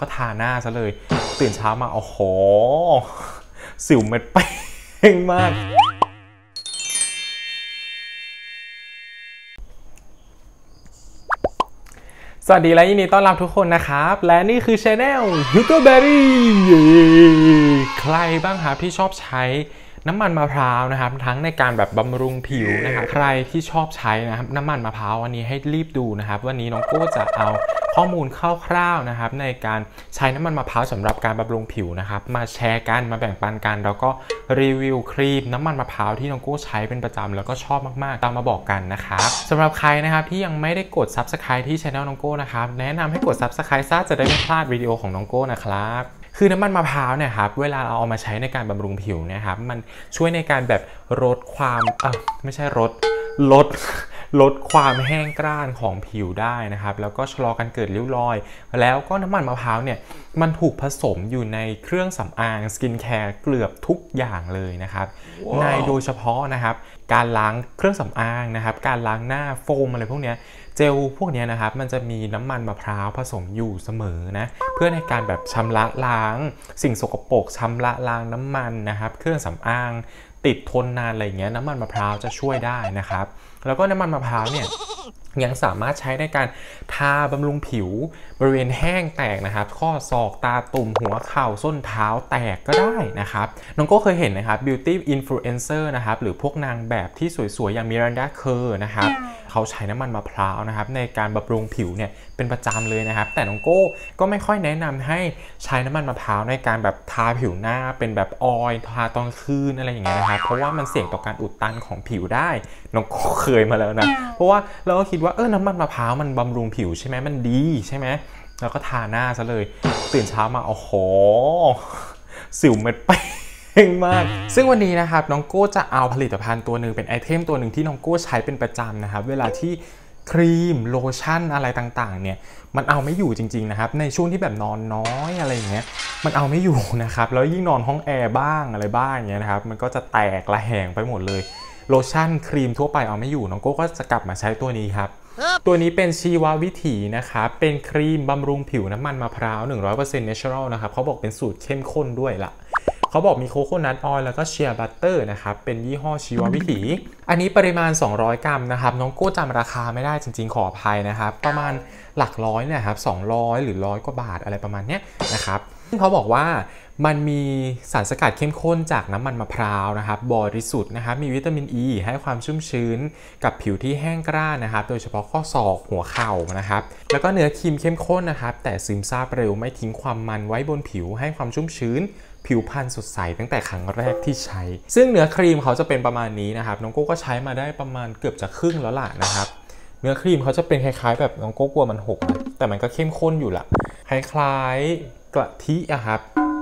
ก็ทาหน้าซะเลย ตื่นเช้ามาโอ้โหสิวเม็ดเป้งมาก สวัสดีและยินดีต้อนรับทุกคนนะครับ และนี่คือช anel h u g o b e r r y ใครบ้างครับที่ชอบใช้ น้ำมันมะพร้าวนะครับทั้งในการแบบบำรุงผิวนะครับใครที่ชอบใช้นะครับน้ำมันมะพร้าววันนี้ให้รีบดูนะครับ วันนี้น้องโก้จะเอาข้อมูลคร่าวๆนะครับในการใช้น้ำมันมะพร้าวสำหรับการบำรุงผิวนะครับมาแชร์กันมาแบ่งปันกัน แล้วก็รีวิวครีมน้ำมันมะพร้าวที่น้องโก้ใช้เป็นประจำแล้วก็ชอบมากๆ ตามมาบอกกันนะครับสำหรับใครนะครับที่ยังไม่ได้กด Subscribe ที่ช anel น้องโก้นะครับแนะนำให้กด Subscribe ซะจะได้ไม่พลาดวิดีโอของน้องโก้นะครับ คือน้ำมันมะพร้าวเนี่ยครับเวลาเราเอามาใช้ในการบำรุงผิวนะครับมันช่วยในการแบบลดความเออไม่ใช่ลดลด ลดความแห้งกร้านของผิวได้นะครับ แล้วก็ชะลอการเกิดริ้วรอย แล้วก็น้ำมันมะพร้าวเนี่ยมันถูกผสมอยู่ในเครื่องสำอาง skincare เกือบทุกอย่างเลยนะครับในโดยเฉพาะนะครับ การล้างเครื่องสำอางนะครับ การล้างหน้าโฟมอะไรพวกเนี้ยเจลพวกเนี้ยนะครับมันจะมีน้ำมันมะพร้าวผสมอยู่เสมอนะเพื่อในการแบบชำระล้าง สิ่งสกปรกชำระล้างน้ำมันนะครับ เครื่องสำอาง ติดทนนานอะไรเงี้ยน้ำมันมะพร้าวจะช่วยได้นะครับ แล้วก็น้ำมันมะพร้าวเนี่ย ยังสามารถใช้ในการทาบำรุงผิว บริเวณแห้งแตกนะครับ ข้อศอกตาตุ่มหัวเข่าส้นเท้าแตกก็ได้นะครับ น้องก็เคยเห็นนะครับ beauty influencer นะครับ หรือพวกนางแบบที่สวยๆ อย่างมิรันดาเคอร์นะครับ เขาใช้น้ำมันมะพร้าวนะครับ ในการบำรุงผิวเนี่ยเป็นประจำเลยนะครับ แต่น้องโก้ก็ไม่ค่อยแนะนำให้ใช้น้ำมันมะพร้าวในการแบบทาผิวหน้าเป็นแบบออยทาตอนคืนอะไรอย่างเงี้ยนะครับเพราะว่ามันเสี่ยงต่อการอุดตันของผิวได้น้องโก้เคยมาแล้วนะเพราะว่าเราก็คิดว่าเออน้ำมันมะพร้าวมันบำรุงผิวใช่ไหมมันดีใช่ไหมแล้วก็ทาหน้าซะเลย ตื่นเช้ามาโอ้โหสิวเม็ดเป้งมาก ซึ่งวันนี้นะครับน้องโก้จะเอาผลิตภัณฑ์ตัวหนึ่งเป็น item ตัวหนึ่งที่น้องโก้ใช้เป็นประจำนะครับ เวลาที่ครีมโลชั่นอะไรต่างๆ เนี่ยมันเอาไม่อยู่จริงๆนะครับในช่วงที่แบบนอนน้อยอะไรอย่างเงี้ยมันเอาไม่อยู่นะครับแล้วยิ่งนอนห้องแอร์บ้างอะไรบ้างอย่างเงี้ยนะครับมันก็จะแตกระแหงไปหมดเลย โลชั่นครีมทั่วไปเอาไม่อยู่น้องโก้ก็จะกลับมาใช้ตัวนี้ครับ ตัวนี้เป็นชีววิถีนะครับ เป็นครีมบำรุงผิวน้ำมันมะพร้าว 100% natural นะครับเขาบอกเป็นสูตรเข้มข้นด้วยล่ะ เขาบอกมี coconut oil แล้วก็ shea butter นะครับ เป็นยี่ห้อชีววิถี อันนี้ปริมาณ 200 กรัมนะครับ น้องโก้จำราคาไม่ได้จริง ๆ ขออภัยนะครับ ประมาณหลักร้อยเนี่ยครับ200 หรือร้อยกว่าบาทอะไรประมาณเนี้ยนะครับซึ่งเขาบอกว่ามันมีสารสกัดเข้มข้นจากน้ำมันมะพร้าวนะครับบริสุทธิ์นะครับมีวิตามินอ e, ีให้ความชุ่มชื้นกับผิวที่แห้งกร้านนะครับ โดยเฉพาะข้อศอกหัวเข่านะครับ แล้วก็เนื้อครีมเข้มข้นนะครับ แต่ซึมซาบเร็วไม่ทิ้งความมันไว้บนผิวให้ความชุ่มชื้น ผิวพรรณสดใสตั้งแต่ครั้งแรกที่ใช้ ซึ่งเนื้อครีมเขาจะเป็นประมาณนี้นะครับ น้องโก้ก็ใช้มาได้ประมาณเกือบจะครึ่งแล้วล่ะนะครับ เนื้อครีมเขาจะเป็นคล้ายๆ แบบน้องโก้กลัวมันหก แต่มันก็เข้มข้นอยู่ละคล้ายๆกะทิอะครับ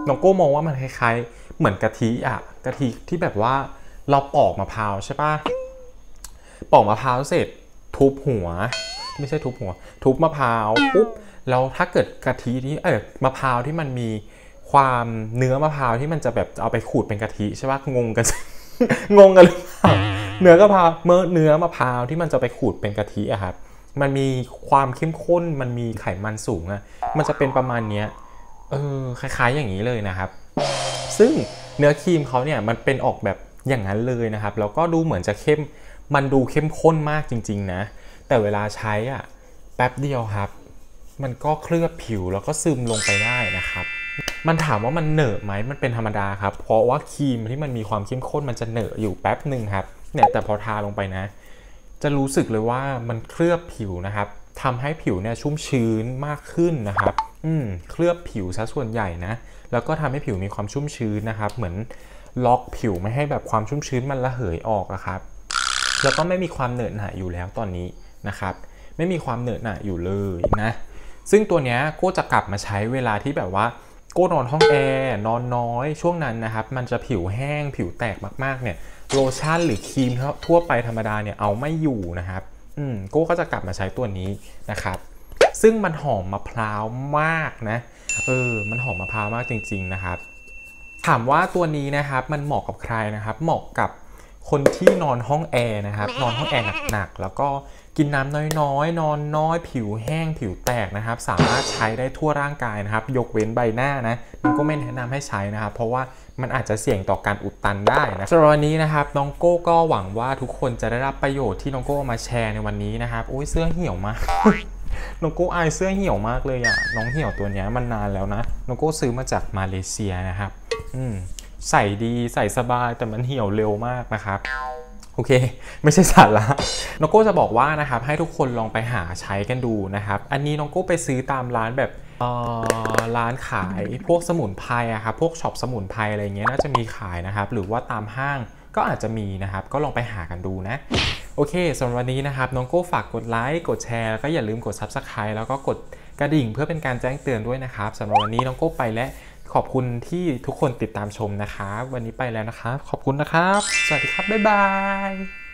น้องโก้มองว่ามันคล้ายๆ เหมือนกะทิอะกะทิที่แบบว่าเราปอกมะพร้าวใช่ปะปอกมะพร้าวเสร็จทุบหัว ไม่ใช่ทุบหัว ทุบมะพร้าวปุ๊บแล้วถ้าเกิดกะทิที่เออมะพร้าวที่มันมี ความเนื้อมะพร้าวที่มันจะแบบเอาไปขูดเป็นกะทิใช่ปะงงกัน งงกันหรือเปล่าเนื้อกะเพราเมื่อเนื้อมะพร้าวที่มันจะไปขูดเป็นกะทิอะครับมันมีความเข้มข้นมันมีไขมันสูงอะมันจะเป็นประมาณเนี้ยเออคล้ายๆอย่างนี้เลยนะครับ ซึ่งเนื้อครีมเขาเนี่ยมันเป็นออกแบบอย่างนั้นเลยนะครับ แล้วก็ดูเหมือนจะเข้มมันดูเข้มข้นมากจริง ๆ นะ แต่เวลาใช้อะแป๊บเดียวครับ มันก็เคลือบผิวแล้วก็ซึมลงไปได้นะครับ มันถามว่ามันเหนอะไหมมันเป็นธรรมดาครับ เพราะว่าครีมที่มันมีความเข้มข้นมันจะเหนอะอยู่แป๊บหนึ่งครับ เนี่ยแต่พอทาลงไปนะ จะรู้สึกเลยว่ามันเคลือบผิวนะครับทำให้ผิวเนี่ยชุ่มชื้นมากขึ้นนะครับ อืมเคลือบผิวซะส่วนใหญ่นะ แล้วก็ทำให้ผิวมีความชุ่มชื้นนะครับ เหมือนล็อกผิวไม่ให้แบบความชุ่มชื้นมันระเหยออกอะครับ แล้วก็ไม่มีความเหนอะหนะอยู่แล้วตอนนี้นะครับ ไม่มีความเหนอะหนะอยู่เลยนะ ซึ่งตัวเนี้ยก้จะกลับมาใช้เวลาที่แบบว่า โก้นอนห้องแอร์นอนน้อยช่วงนั้นนะครับ มันจะผิวแห้งผิวแตกมากๆเนี่ยโลชั่นหรือครีมทั่วไปธรรมดาเนี่ยเอาไม่อยู่นะครับอืมโก้ก็จะกลับมาใช้ตัวนี้นะครับซึ่งมันหอมมะพร้าวมากนะเออมันหอมมะพร้าวมากจริง ๆนะครับ ถามว่าตัวนี้นะครับมันเหมาะกับใครนะครับ เหมาะกับ คนที่นอนห้องแอร์นะครับ นอนห้องแอร์หนักๆแล้วก็กินน้ำน้อยๆ นอนน้อย ผิวแห้งผิวแตกนะครับ สามารถใช้ได้ทั่วร่างกายนะครับ ยกเว้นใบหน้านะมันก็ไม่แนะนำให้ใช้นะครับ เพราะว่ามันอาจจะเสี่ยงต่อการอุดตันได้นะสำหรับวันนี้นะครับน้องโก้ก็หวังว่าทุกคนจะได้รับประโยชน์ที่น้องโก้มาแชร์ในวันนี้นะครับโอ้ยเสื้อเหี่ยวมากน้องโก้อายเสื้อเหี่ยวมากเลยอะน้องเหี่ยวตัวเนี้ยมันนานแล้วนะน้องโก้ซื้อมาจากมาเลเซียนะครับ อืม ใส่ดีใส่สบายแต่มันเหี่ยวเร็วมากนะครับโอเค ไม่ใช่สาระน้องโก้จะบอกว่านะครับให้ทุกคนลองไปหาใช้กันดูนะครับ อันนี้น้องโก้ไปซื้อตามร้านแบบเอ่อร้านขายพวกสมุนไพรอะครับพวกช็อปสมุนไพรอะไรเงี้ยน่าจะมีขายนะครับ หรือว่าตามห้างก็อาจจะมีนะครับ ก็ลองไปหากันดูนะ โอเคสำหรับวันนี้นะครับน้องโก้ฝากกดไลค์กดแชร์แล้วก็อย่าลืมกด Subscribe แล้วก็กดกระดิ่งเพื่อเป็นการแจ้งเตือนด้วยนะครับสำหรับวันนี้น้องโก้ไปและ ขอบคุณที่ทุกคนติดตามชมนะครับ วันนี้ไปแล้วนะครับ ขอบคุณนะครับ สวัสดีครับ บ๊ายบาย